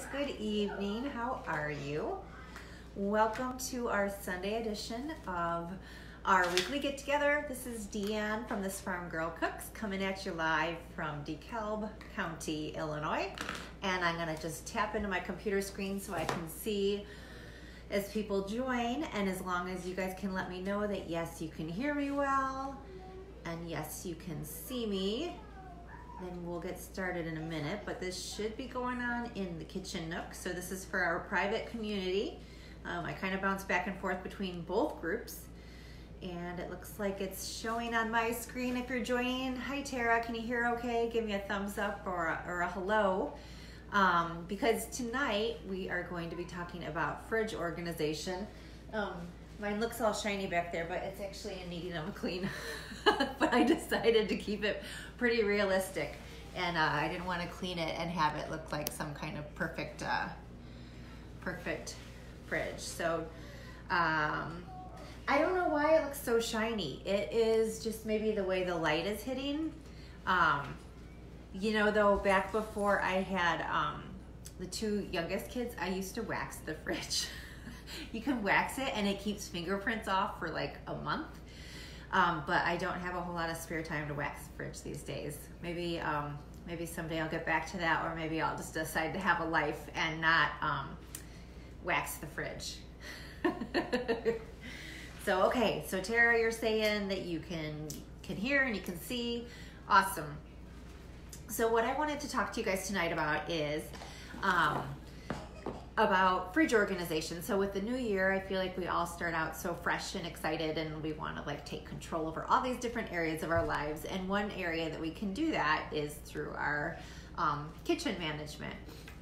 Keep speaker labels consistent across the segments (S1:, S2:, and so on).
S1: guys. Good evening. How are you? Welcome to our Sunday edition of our weekly get together. This is Deanne from This Farm Girl Cooks coming at you live from DeKalb County, Illinois. And I'm going to just tap into my computer screen so I can see as people join. And as long as you guys can let me know that yes, you can hear me well, and yes, you can see me, then we'll get started in a minute. But this should be going on in the kitchen nook. So this is for our private community. Um, I kind of bounce back and forth between both groups. And it looks like it's showing on my screen if you're joining. Hi Tara, can you hear okay? Give me a thumbs up or a, or a hello. Um, because tonight we are going to be talking about fridge organization. Um, mine looks all shiny back there, but it's actually in needing of a clean. but I decided to keep it pretty realistic. And uh, I didn't want to clean it and have it look like some kind of perfect, uh, perfect fridge. So um, I don't know why it looks so shiny. It is just maybe the way the light is hitting. Um, you know, though, back before I had um, the two youngest kids, I used to wax the fridge. you can wax it and it keeps fingerprints off for like a month. Um, but I don't have a whole lot of spare time to wax the fridge these days. Maybe um, maybe someday I'll get back to that, or maybe I'll just decide to have a life and not um, wax the fridge. so okay, so Tara, you're saying that you can can hear and you can see. Awesome. So what I wanted to talk to you guys tonight about is um, about fridge organization. So with the new year, I feel like we all start out so fresh and excited and we want to like take control over all these different areas of our lives. And one area that we can do that is through our um, kitchen management.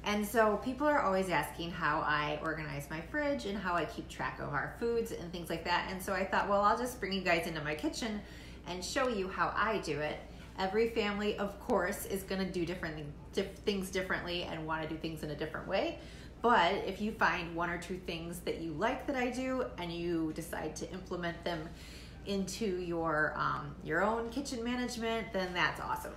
S1: And so people are always asking how I organize my fridge and how I keep track of our foods and things like that. And so I thought, well, I'll just bring you guys into my kitchen and show you how I do it. Every family, of course, is going to do different things differently and want to do things in a different way. But if you find one or two things that you like that I do and you decide to implement them into your um, your own kitchen management, then that's awesome.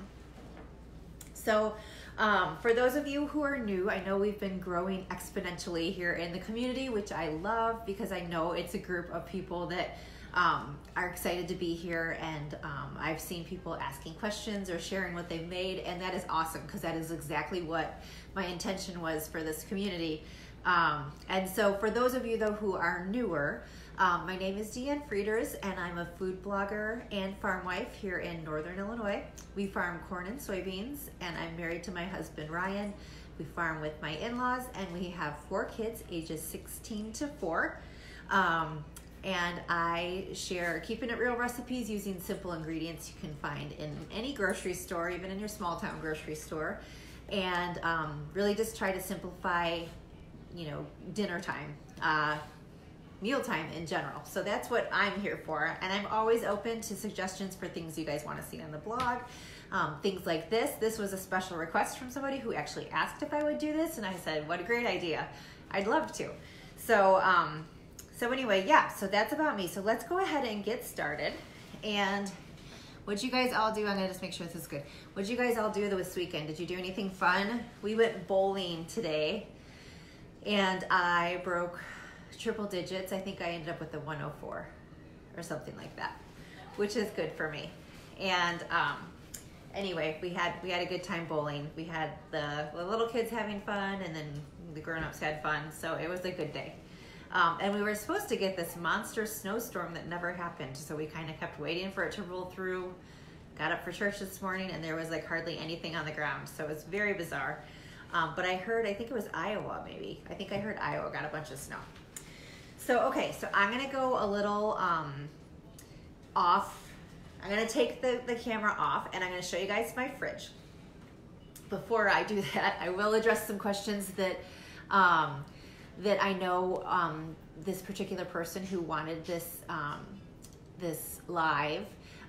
S1: So, um, for those of you who are new, I know we've been growing exponentially here in the community, which I love because I know it's a group of people that um, are excited to be here. And um, I've seen people asking questions or sharing what they've made, and that is awesome because that is exactly what my intention was for this community. Um, and so, for those of you though who are newer, um, my name is Deanne Frieders, and I'm a food blogger and farm wife here in Northern Illinois. We farm corn and soybeans, and I'm married to my husband Ryan. We farm with my in laws, and we have four kids, ages 16 to 4. Um, and I share keeping it real recipes using simple ingredients you can find in any grocery store, even in your small town grocery store, and um, really just try to simplify, you know, dinner time, uh, mealtime in general. So that's what I'm here for, and I'm always open to suggestions for things you guys want to see on the blog. Um, things like this. This was a special request from somebody who actually asked if I would do this, and I said, "What a great idea! I'd love to." So. Um, so anyway, yeah, so that's about me. So let's go ahead and get started. And what you guys all do, I'm gonna just make sure this is good. What you guys all do this weekend? Did you do anything fun? We went bowling today and I broke triple digits. I think I ended up with a 104 or something like that, which is good for me. And um, anyway, we had we had a good time bowling. We had the, the little kids having fun, and then the grown-ups had fun. So it was a good day. Um, and we were supposed to get this monster snowstorm that never happened. So we kind of kept waiting for it to roll through. Got up for church this morning and there was like hardly anything on the ground. So it was very bizarre. Um, but I heard, I think it was Iowa maybe. I think I heard Iowa got a bunch of snow. So, okay, so I'm gonna go a little um, off. I'm gonna take the, the camera off and I'm gonna show you guys my fridge. Before I do that, I will address some questions that um, that I know um, this particular person who wanted this um, this live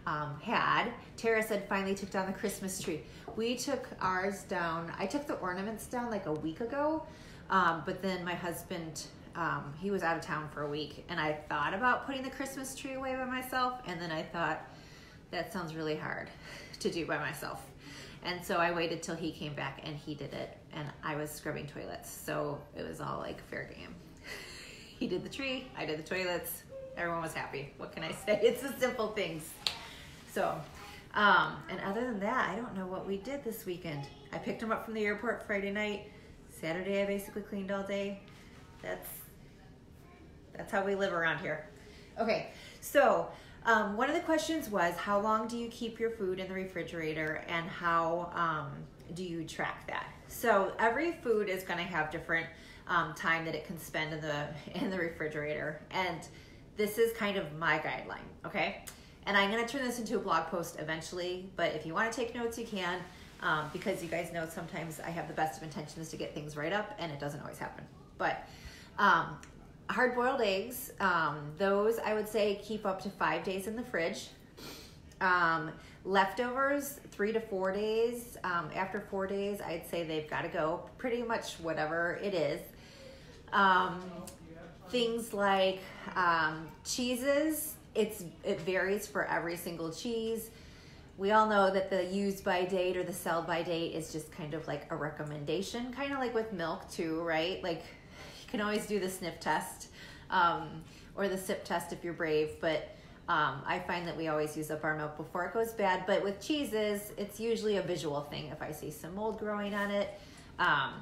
S1: um, had. Tara said finally took down the Christmas tree. We took ours down. I took the ornaments down like a week ago, um, but then my husband um, he was out of town for a week, and I thought about putting the Christmas tree away by myself, and then I thought that sounds really hard to do by myself. And so I waited till he came back and he did it, and I was scrubbing toilets. So it was all like fair game. he did the tree, I did the toilets. Everyone was happy. What can I say? It's the simple things. So, um, and other than that, I don't know what we did this weekend. I picked him up from the airport Friday night. Saturday, I basically cleaned all day. That's that's how we live around here. Okay, so um, one of the questions was how long do you keep your food in the refrigerator and how um, do you track that? So every food is going to have different um, time that it can spend in the in the refrigerator, and this is kind of my guideline. Okay, and I'm going to turn this into a blog post eventually. But if you want to take notes, you can. Um, because you guys know sometimes I have the best of intentions to get things right up, and it doesn't always happen. But um, hard boiled eggs, um, those I would say keep up to five days in the fridge. Leftovers, three to four days. Um, after four days, I'd say they've got to go. Pretty much whatever it is. Um, things like um, cheeses, it's it varies for every single cheese. We all know that the use by date or the sell by date is just kind of like a recommendation, kind of like with milk too, right? Like you can always do the sniff test um, or the sip test if you're brave, but um, I find that we always use up our milk before it goes bad. But with cheeses, it's usually a visual thing. If I see some mold growing on it, um,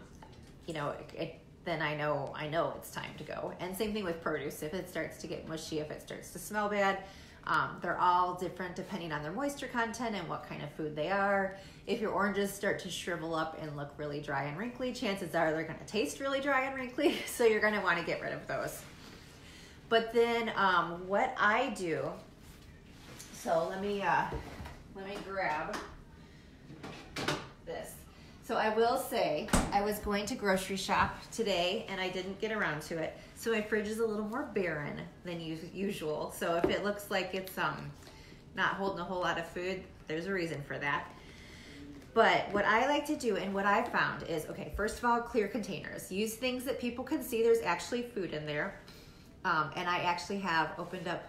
S1: you know, it, it, then I know I know it's time to go. And same thing with produce. If it starts to get mushy, if it starts to smell bad, um, they're all different depending on their moisture content and what kind of food they are. If your oranges start to shrivel up and look really dry and wrinkly, chances are they're going to taste really dry and wrinkly, so you're going to want to get rid of those. But then um, what I do, so let me uh, let me grab this. So I will say I was going to grocery shop today and I didn't get around to it. So my fridge is a little more barren than usual. So if it looks like it's um not holding a whole lot of food, there's a reason for that. But what I like to do and what I found is okay, first of all, clear containers. Use things that people can see there's actually food in there. Um, and I actually have opened up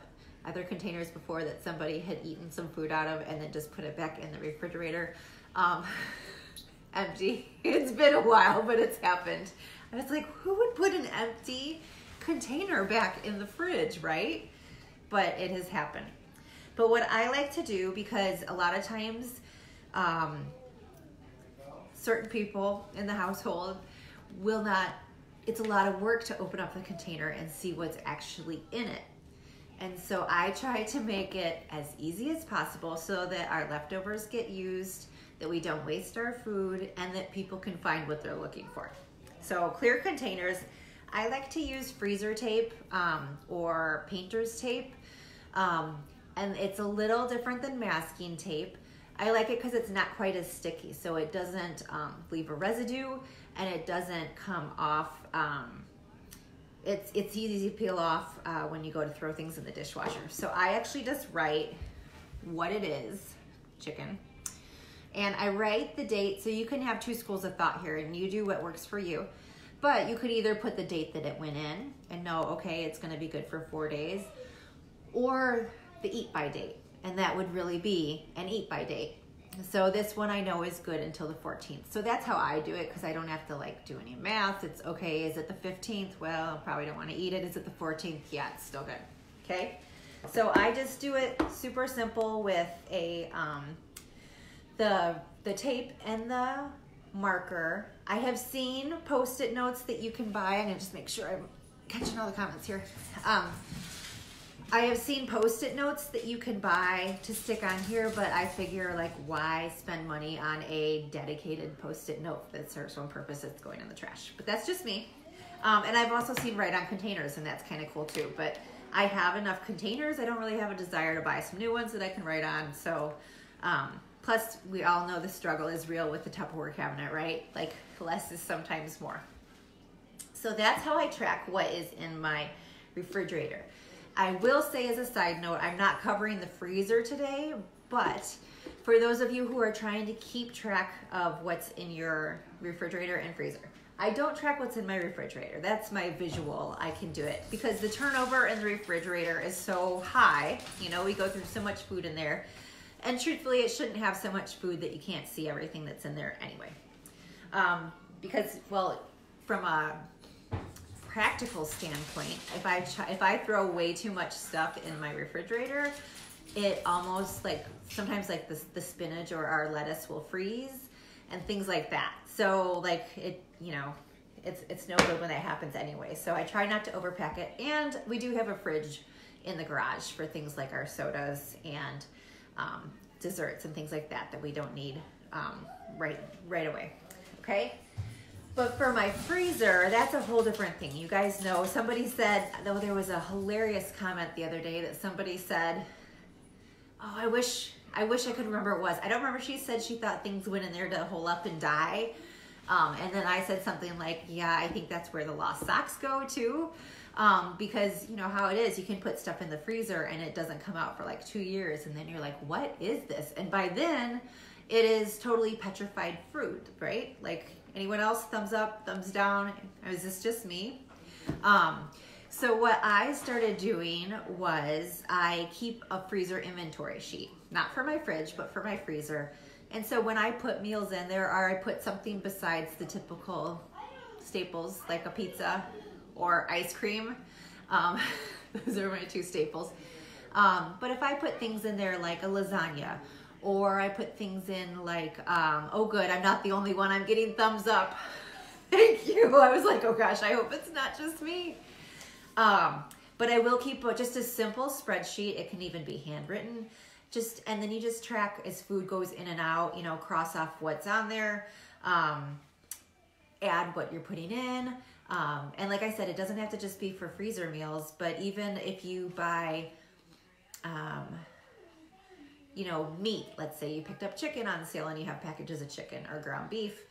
S1: other containers before that somebody had eaten some food out of and then just put it back in the refrigerator. Um, empty. It's been a while, but it's happened. I was like, who would put an empty container back in the fridge, right? But it has happened. But what I like to do, because a lot of times, um, certain people in the household will not, it's a lot of work to open up the container and see what's actually in it. And so I try to make it as easy as possible so that our leftovers get used that we don't waste our food, and that people can find what they're looking for. So clear containers. I like to use freezer tape um, or painter's tape. Um, and it's a little different than masking tape. I like it because it's not quite as sticky, so it doesn't um, leave a residue and it doesn't come off. Um, it's it's easy to peel off uh, when you go to throw things in the dishwasher. So I actually just write what it is, chicken, and I write the date so you can have two schools of thought here and you do what works for you. But you could either put the date that it went in and know, okay, it's going to be good for four days, or the eat by date. And that would really be an eat by date. So this one I know is good until the 14th. So that's how I do it because I don't have to like do any math. It's okay. Is it the 15th? Well, I probably don't want to eat it. Is it the 14th? Yeah, it's still good. Okay. So I just do it super simple with a um, the the tape and the marker. I have seen post-it notes that you can buy. I'm gonna just make sure I'm catching all the comments here. Um, I have seen post-it notes that you can buy to stick on here, but I figure like why spend money on a dedicated post-it note that serves one purpose, it's going in the trash. But that's just me. Um, and I've also seen write on containers and that's kind of cool too. But I have enough containers. I don't really have a desire to buy some new ones that I can write on. So um, Plus, we all know the struggle is real with the Tupperware cabinet, right? Like less is sometimes more. So that's how I track what is in my refrigerator. I will say as a side note, I'm not covering the freezer today, but for those of you who are trying to keep track of what's in your refrigerator and freezer, I don't track what's in my refrigerator. That's my visual. I can do it because the turnover in the refrigerator is so high. You know, we go through so much food in there And truthfully, it shouldn't have so much food that you can't see everything that's in there anyway. Um, because, well, from a practical standpoint, if I if I throw way too much stuff in my refrigerator, it almost like sometimes like the, the spinach or our lettuce will freeze and things like that. So like it, you know, it's it's no good when that happens anyway. So I try not to overpack it. And we do have a fridge in the garage for things like our sodas and um, desserts and things like that that we don't need um, right right away. Okay. But for my freezer, that's a whole different thing. You guys know, somebody said, though there was a hilarious comment the other day that somebody said, oh, I wish, I wish I could remember it was. I don't remember she said she thought things went in there to hole up and die. Um, and then I said something like, yeah, I think that's where the lost socks go too. Um, because you know how it is, you can put stuff in the freezer and it doesn't come out for like two years. And then you're like, what is this? And by then it is totally petrified fruit, right? Like anyone else, thumbs up, thumbs down. Is this just me? Um, so what I started doing was I keep a freezer inventory sheet, not for my fridge, but for my freezer. And so when I put meals in there, or I put something besides the typical staples like a pizza or ice cream. Um, those are my two staples. Um, but if I put things in there like a lasagna, or I put things in like, um, oh good, I'm not the only one, I'm getting thumbs up. Thank you. I was like, oh gosh, I hope it's not just me. Um, but I will keep just a simple spreadsheet. It can even be handwritten just and then you just track as food goes in and out you know cross off what's on there um, add what you're putting in um, and like i said it doesn't have to just be for freezer meals but even if you buy um, you know meat let's say you picked up chicken on sale and you have packages of chicken or ground beef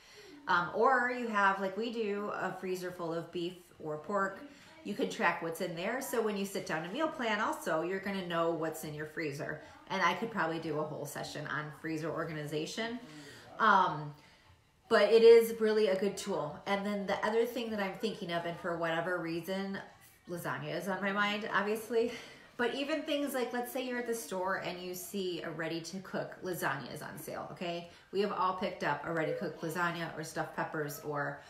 S1: um, or you have like we do a freezer full of beef or pork you can track what's in there so when you sit down to meal plan also you're going to know what's in your freezer and I could probably do a whole session on freezer organization. Um, but it is really a good tool. And then the other thing that I'm thinking of, and for whatever reason, lasagna is on my mind, obviously. But even things like, let's say you're at the store and you see a ready to cook lasagna is on sale, okay? We have all picked up a ready to cook lasagna or stuffed peppers or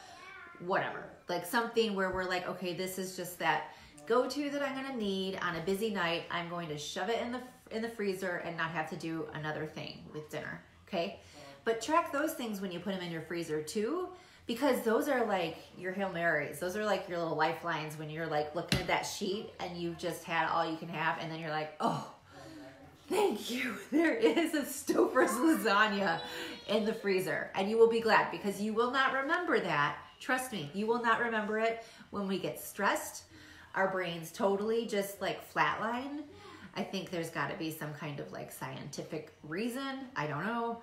S1: whatever. Like something where we're like, okay, this is just that go to that I'm gonna need on a busy night. I'm going to shove it in the in the freezer and not have to do another thing with dinner, okay? But track those things when you put them in your freezer too, because those are like your Hail Marys. Those are like your little lifelines when you're like looking at that sheet and you've just had all you can have and then you're like, oh, thank you. There is a Stouffer's lasagna in the freezer and you will be glad because you will not remember that. Trust me, you will not remember it when we get stressed. Our brains totally just like flatline I think there's got to be some kind of like scientific reason. I don't know.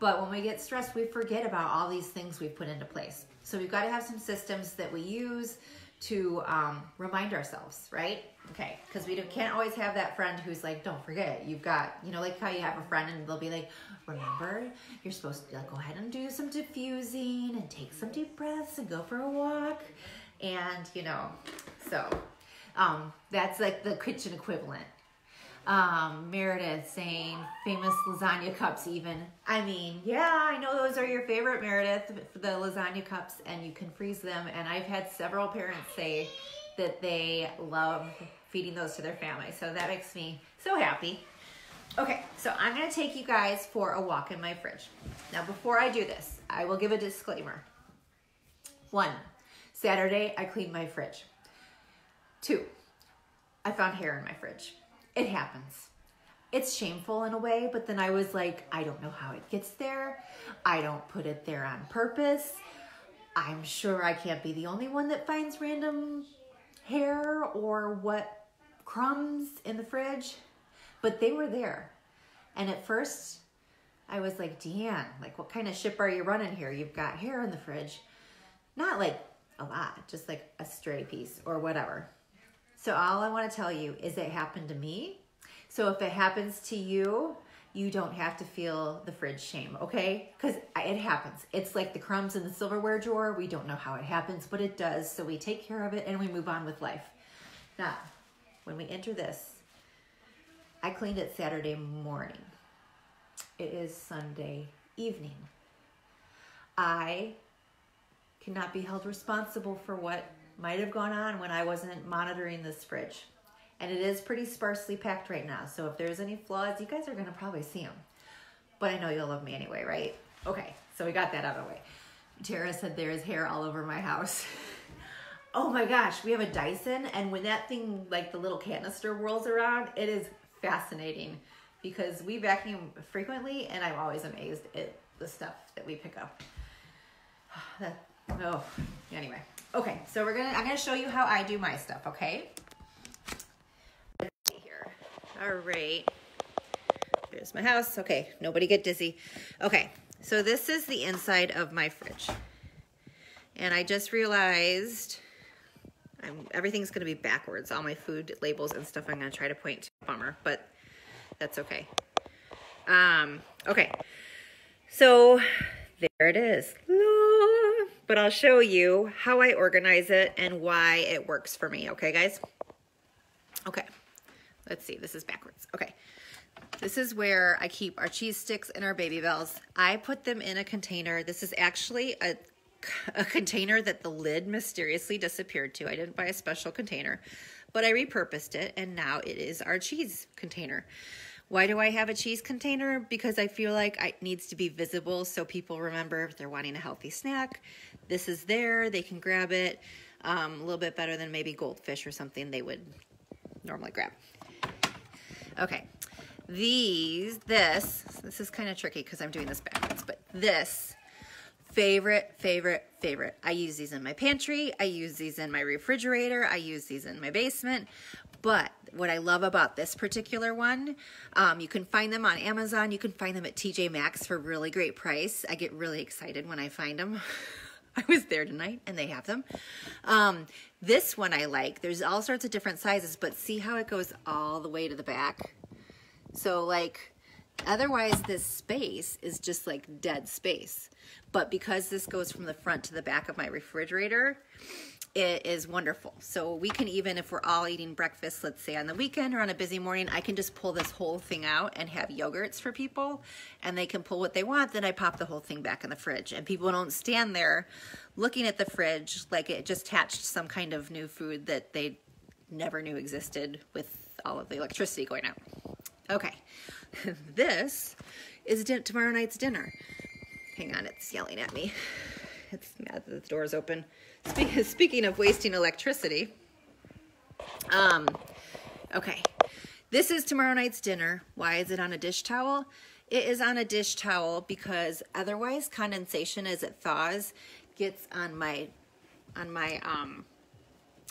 S1: But when we get stressed, we forget about all these things we've put into place. So we've got to have some systems that we use to um, remind ourselves, right? Okay, because we can't always have that friend who's like, don't forget, you've got, you know, like how you have a friend and they'll be like, remember, you're supposed to like, go ahead and do some diffusing and take some deep breaths and go for a walk. And, you know, so um, that's like the kitchen equivalent um, Meredith saying famous lasagna cups even. I mean, yeah, I know those are your favorite, Meredith, the lasagna cups, and you can freeze them. And I've had several parents say that they love feeding those to their family. So that makes me so happy. Okay, so I'm gonna take you guys for a walk in my fridge. Now, before I do this, I will give a disclaimer. One, Saturday, I cleaned my fridge. Two, I found hair in my fridge it happens. It's shameful in a way, but then I was like, I don't know how it gets there. I don't put it there on purpose. I'm sure I can't be the only one that finds random hair or what crumbs in the fridge, but they were there. And at first, I was like, Deanne, like, what kind of ship are you running here? You've got hair in the fridge. Not like a lot, just like a stray piece or whatever. So all I want to tell you is it happened to me. So if it happens to you, you don't have to feel the fridge shame, okay? Because it happens. It's like the crumbs in the silverware drawer. We don't know how it happens, but it does. So we take care of it and we move on with life. Now, when we enter this, I cleaned it Saturday morning. It is Sunday evening. I cannot be held responsible for what might have gone on when I wasn't monitoring this fridge. And it is pretty sparsely packed right now. So if there's any flaws, you guys are to probably see them. But I know you'll love me anyway, right? Okay, so we got that out of the way. Tara said there is hair all over my house. oh my gosh, we have a Dyson, and when that thing, like the little canister, whirls around, it is fascinating because we vacuum frequently, and I'm always amazed at the stuff that we pick up. That, oh, anyway. Okay, so we're gonna, I'm gonna show you how I do my stuff, okay? Here. All right. There's my house. Okay, nobody get dizzy. Okay, so this is the inside of my fridge. And I just realized I'm, everything's gonna be backwards. All my food labels and stuff I'm gonna try to point to. Bummer, but that's okay. Um, okay, so there it is. But I'll show you how I organize it and why it works for me. Okay, guys? Okay, let's see. This is backwards. Okay. This is where I keep our cheese sticks and our Babybels. I put them in a container. This is actually a, a container that the lid mysteriously disappeared to. I didn't buy a special container, but I repurposed it and now it is our cheese container. Why do I have a cheese container? Because I feel like it needs to be visible so people remember if they're wanting a healthy snack. This is there, they can grab it. Um, a little bit better than maybe goldfish or something they would normally grab. Okay, these, this, this is kind of tricky because I'm doing this backwards, but this, favorite, favorite, favorite. I use these in my pantry. I use these in my refrigerator. I use these in my basement. But what I love about this particular one, um, you can find them on Amazon. You can find them at TJ Maxx for really great price. I get really excited when I find them. I was there tonight and they have them. Um, this one I like. There's all sorts of different sizes, but see how it goes all the way to the back? So like, otherwise this space is just like dead space. But because this goes from the front to the back of my refrigerator, it is wonderful. So we can even, if we're all eating breakfast, let's say on the weekend or on a busy morning, I can just pull this whole thing out and have yogurts for people and they can pull what they want. Then I pop the whole thing back in the fridge and people don't stand there looking at the fridge like it just hatched some kind of new food that they never knew existed with all of the electricity going out. Okay, this is tomorrow night's dinner. Hang on, it's yelling at me. It's mad that the door's open. speaking of wasting electricity, um, okay, this is tomorrow night's dinner. Why is it on a dish towel? It is on a dish towel because otherwise condensation as it thaws gets on my on my um,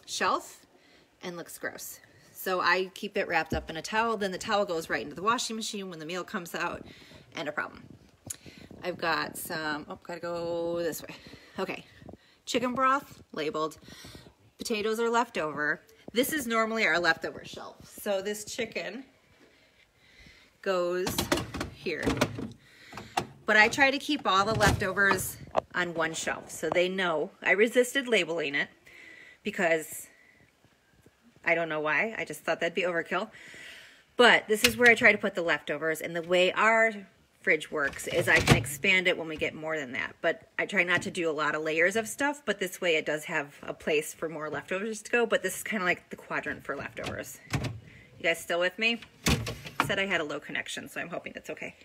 S1: shelf and looks gross. So I keep it wrapped up in a towel. Then the towel goes right into the washing machine when the meal comes out and a problem. I've got some, oh, gotta go this way. Okay, chicken broth labeled. Potatoes are leftover. This is normally our leftover shelf. So this chicken goes here. But I try to keep all the leftovers on one shelf so they know. I resisted labeling it because I don't know why. I just thought that'd be overkill. But this is where I try to put the leftovers. And the way our fridge works is I can expand it when we get more than that. But I try not to do a lot of layers of stuff. But this way it does have a place for more leftovers to go. But this is kind of like the quadrant for leftovers. You guys still with me? said I had a low connection, so I'm hoping that's okay.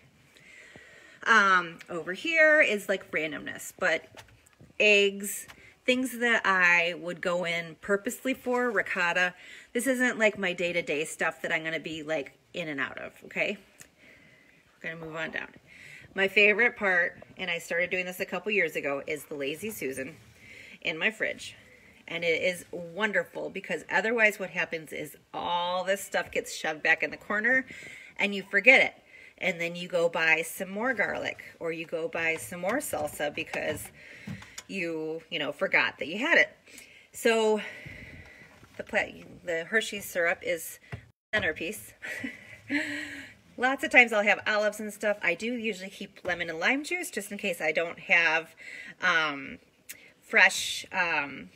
S1: Um, over here is like randomness, but eggs, things that I would go in purposely for, ricotta. This isn't like my day-to-day -day stuff that I'm going to be like in and out of, okay? We're going to move on down. My favorite part, and I started doing this a couple years ago, is the Lazy Susan in my fridge. And it is wonderful because otherwise what happens is all this stuff gets shoved back in the corner and you forget it. And then you go buy some more garlic or you go buy some more salsa because you, you know, forgot that you had it. So the, the Hershey's syrup is centerpiece. Lots of times I'll have olives and stuff. I do usually keep lemon and lime juice just in case I don't have um, fresh, um,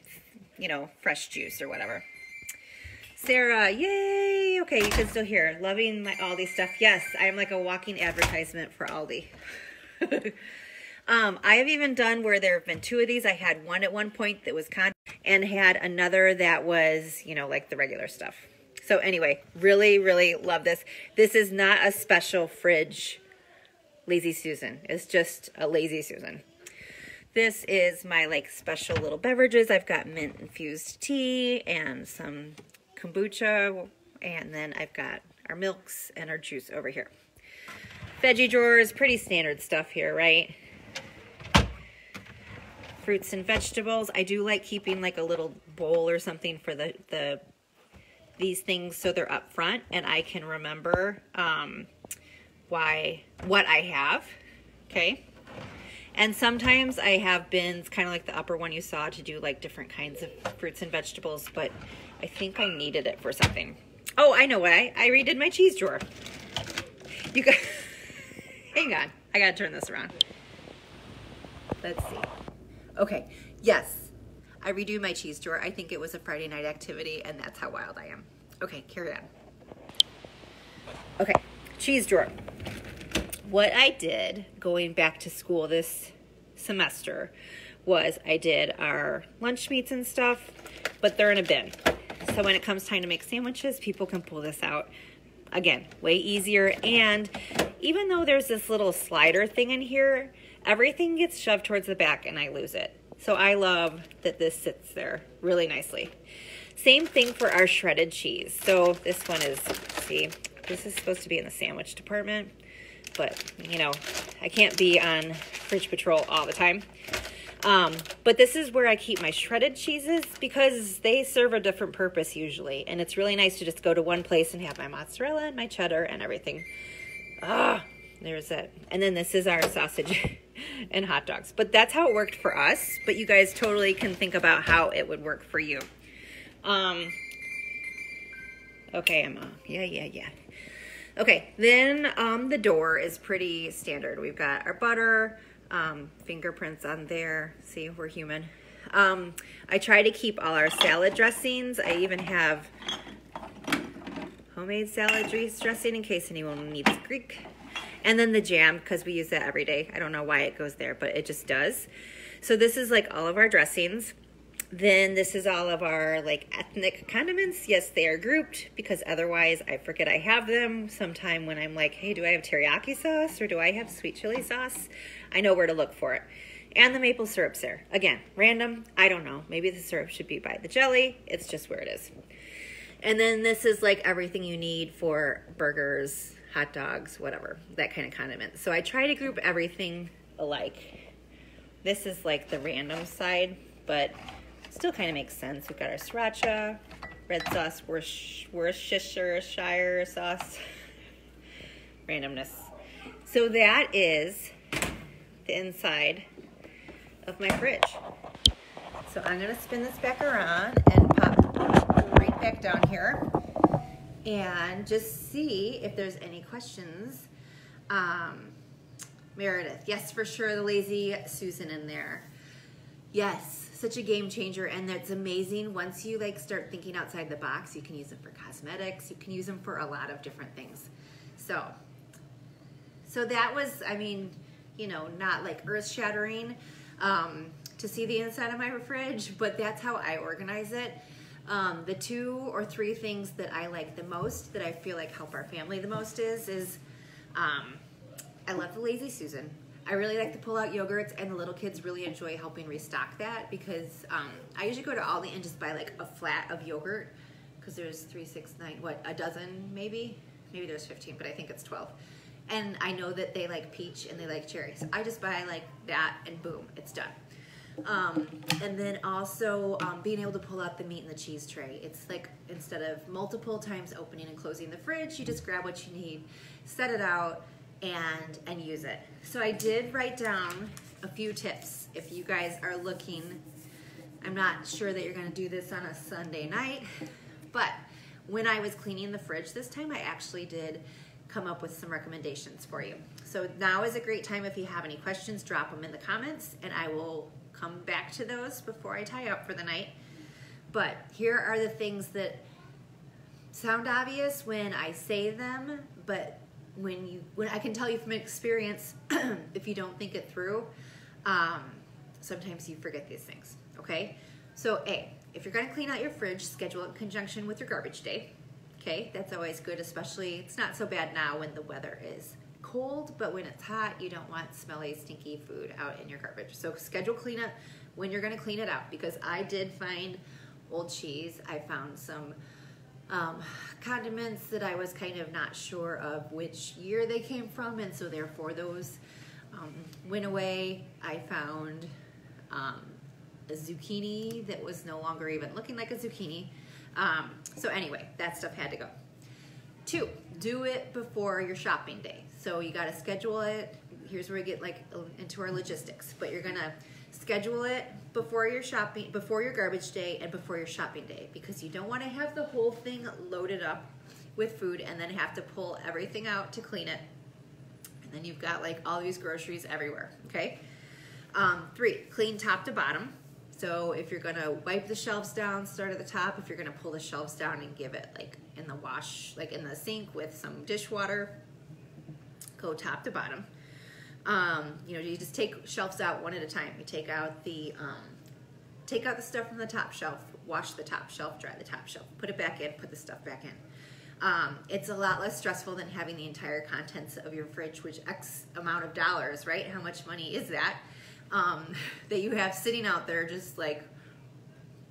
S1: you know, fresh juice or whatever. Sarah, yay! Okay, you can still hear. Loving my Aldi stuff. Yes, I'm like a walking advertisement for Aldi. um, I have even done where there have been two of these. I had one at one point that was con and had another that was, you know, like the regular stuff. So anyway, really, really love this. This is not a special fridge Lazy Susan. It's just a Lazy Susan. This is my like special little beverages. I've got mint infused tea and some kombucha. And then I've got our milks and our juice over here. Veggie drawers, pretty standard stuff here, right? Fruits and vegetables. I do like keeping like a little bowl or something for the, the these things so they're up front and I can remember um, why what I have. Okay. And sometimes I have bins, kind of like the upper one you saw, to do like different kinds of fruits and vegetables, but I think I needed it for something. Oh, I know why. I redid my cheese drawer. You got, hang on. I gotta turn this around. Let's see. Okay, yes, I redo my cheese drawer. I think it was a Friday night activity, and that's how wild I am. Okay, carry on. Okay, cheese drawer. What I did going back to school this semester was I did our lunch meats and stuff, but they're in a bin. So when it comes time to make sandwiches, people can pull this out. Again, way easier. And even though there's this little slider thing in here, everything gets shoved towards the back and I lose it. So I love that this sits there really nicely. Same thing for our shredded cheese. So this one is, see, this is supposed to be in the sandwich department, but you know, I can't be on fridge patrol all the time. Um, but this is where I keep my shredded cheeses because they serve a different purpose usually. And it's really nice to just go to one place and have my mozzarella and my cheddar and everything. Ah, there's it. And then this is our sausage and hot dogs. But that's how it worked for us. But you guys totally can think about how it would work for you. Um, okay, Emma. Yeah, yeah, yeah. Okay, then um, the door is pretty standard. We've got our butter, um, fingerprints on there. See, we're human. Um, I try to keep all our salad dressings. I even have homemade salad dressing in case anyone needs Greek. And then the jam, because we use that every day. I don't know why it goes there, but it just does. So this is like all of our dressings. Then this is all of our like ethnic condiments. Yes, they are grouped because otherwise I forget I have them. Sometime when I'm like, hey, do I have teriyaki sauce or do I have sweet chili sauce? I know where to look for it. And the maple syrup's there. Again, random. I don't know. Maybe the syrup should be by the jelly. It's just where it is. And then this is like everything you need for burgers, hot dogs, whatever, that kind of condiment. So I try to group everything alike. This is like the random side, but still kind of makes sense. We've got our sriracha, red sauce, Worcestershire sauce, randomness. So that is the inside of my fridge. So I'm gonna spin this back around and pop right back down here and just see if there's any questions. Um, Meredith, yes, for sure, the lazy Susan in there. Yes, such a game changer, and that's amazing. Once you like start thinking outside the box, you can use them for cosmetics. You can use them for a lot of different things. So, so that was, I mean, you know, not like earth shattering um, to see the inside of my fridge, but that's how I organize it. Um, the two or three things that I like the most, that I feel like help our family the most is, is um, I love the Lazy Susan. I really like the pull-out yogurts, and the little kids really enjoy helping restock that because um, I usually go to Aldi and just buy like a flat of yogurt because there's three, six, nine, what, a dozen maybe? Maybe there's 15, but I think it's 12. And I know that they like peach and they like cherry. So I just buy like that and boom, it's done. Um, and then also um, being able to pull out the meat and the cheese tray. It's like instead of multiple times opening and closing the fridge, you just grab what you need, set it out, and and use it. So I did write down a few tips if you guys are looking. I'm not sure that you're gonna do this on a Sunday night, but when I was cleaning the fridge this time, I actually did come up with some recommendations for you. So now is a great time if you have any questions, drop them in the comments and I will come back to those before I tie up for the night. But here are the things that sound obvious when I say them, but when you when I can tell you from experience, if you don't think it through, um, sometimes you forget these things. Okay, so A, if you're gonna clean out your fridge, schedule it in conjunction with your garbage day. Okay, that's always good, especially it's not so bad now when the weather is cold, but when it's hot, you don't want smelly, stinky food out in your garbage. So schedule cleanup when you're gonna clean it out because I did find old cheese. I found some um, condiments that I was kind of not sure of which year they came from, and so therefore those um, went away. I found um, a zucchini that was no longer even looking like a zucchini. Um, so anyway, that stuff had to go. Two, do it before your shopping day. So you got to schedule it. Here's where we get like into our logistics, but you're gonna schedule it before your shopping, before your garbage day and before your shopping day because you don't want to have the whole thing loaded up with food and then have to pull everything out to clean it. And then you've got like all these groceries everywhere, okay? Um, three, clean top to bottom. So if you're gonna wipe the shelves down, start at the top. If you're gonna pull the shelves down and give it like in the wash, like in the sink with some dishwater, go top to bottom. Um, you know, you just take shelves out one at a time. You take out the um, take out the stuff from the top shelf, wash the top shelf, dry the top shelf, put it back in, put the stuff back in. Um, it's a lot less stressful than having the entire contents of your fridge, which X amount of dollars, right? How much money is that? Um, that you have sitting out there just like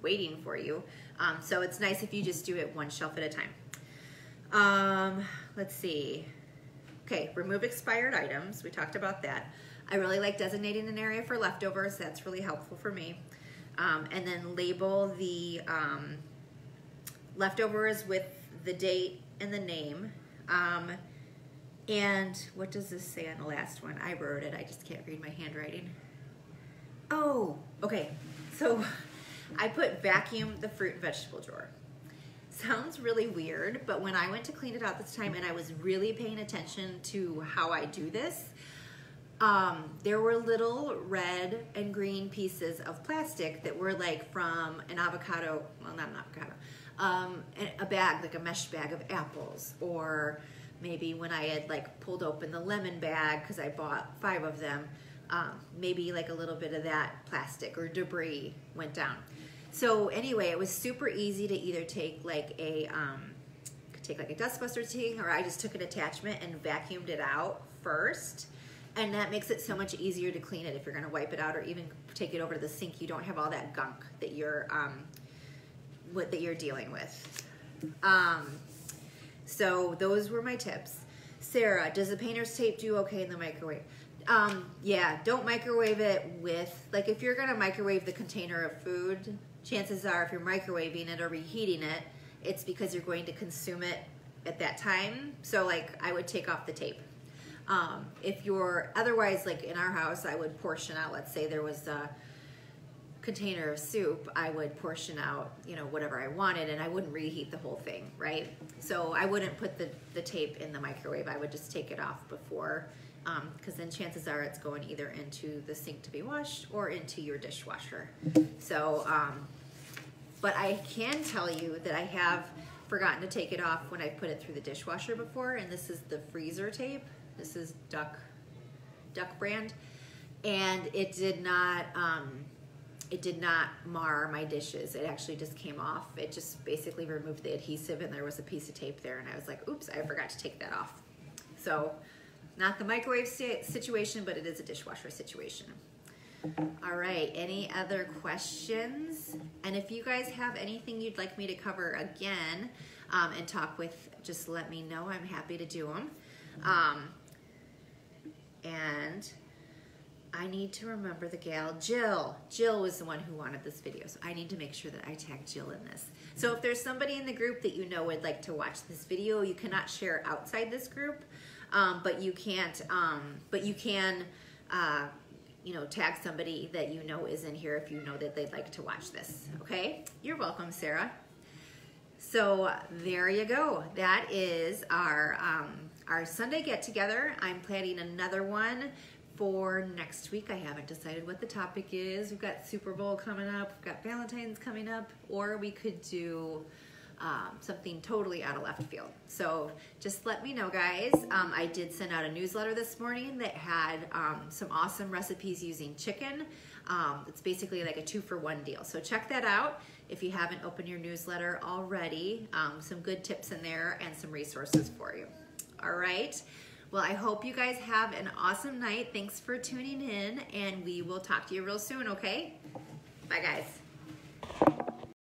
S1: waiting for you. Um, so it's nice if you just do it one shelf at a time. Um, let's see. Okay, remove expired items. We talked about that. I really like designating an area for leftovers. That's really helpful for me. Um, and then label the um, leftovers with the date and the name. Um, and what does this say on the last one? I wrote it. I just can't read my handwriting. Oh, okay. So I put vacuum the fruit and vegetable drawer sounds really weird, but when I went to clean it out this time and I was really paying attention to how I do this, um, there were little red and green pieces of plastic that were like from an avocado, well, not an avocado, um, a bag, like a mesh bag of apples, or maybe when I had like pulled open the lemon bag because I bought five of them, um, maybe like a little bit of that plastic or debris went down. So anyway, it was super easy to either take like a um, take like a dustbuster thing, or I just took an attachment and vacuumed it out first. And that makes it so much easier to clean it if you're gonna wipe it out or even take it over to the sink. You don't have all that gunk that you're um, what that you're dealing with. Um, so those were my tips. Sarah, does the painter's tape do okay in the microwave? Um, yeah, don't microwave it with, like if you're gonna microwave the container of food, chances are if you're microwaving it or reheating it, it's because you're going to consume it at that time. So like I would take off the tape. Um, if you're otherwise like in our house, I would portion out, let's say there was a container of soup, I would portion out, you know, whatever I wanted and I wouldn't reheat the whole thing, right? So I wouldn't put the, the tape in the microwave. I would just take it off before because um, then chances are it's going either into the sink to be washed or into your dishwasher. So, um, but I can tell you that I have forgotten to take it off when I put it through the dishwasher before, and this is the freezer tape. This is Duck, Duck brand, and it did not, um, it did not mar my dishes. It actually just came off. It just basically removed the adhesive, and there was a piece of tape there, and I was like, oops, I forgot to take that off. So not the microwave situation, but it is a dishwasher situation. All right, any other questions? And if you guys have anything you'd like me to cover again um, and talk with, just let me know. I'm happy to do them. Um, and I need to remember the gal, Jill. Jill was the one who wanted this video, so I need to make sure that I tag Jill in this. So if there's somebody in the group that you know would like to watch this video, you cannot share outside this group um, but you can't, um, but you can, uh, you know, tag somebody that you know is in here if you know that they'd like to watch this, okay? You're welcome, Sarah. So there you go. That is our, um, our Sunday get together. I'm planning another one for next week. I haven't decided what the topic is. We've got Super Bowl coming up, we've got Valentine's coming up, or we could do um, something totally out of left field. So just let me know, guys. Um, I did send out a newsletter this morning that had um, some awesome recipes using chicken. Um, it's basically like a two for one deal. So check that out if you haven't opened your newsletter already. Um, some good tips in there and some resources for you. All right. Well, I hope you guys have an awesome night. Thanks for tuning in, and we will talk to you real soon, okay? Bye, guys.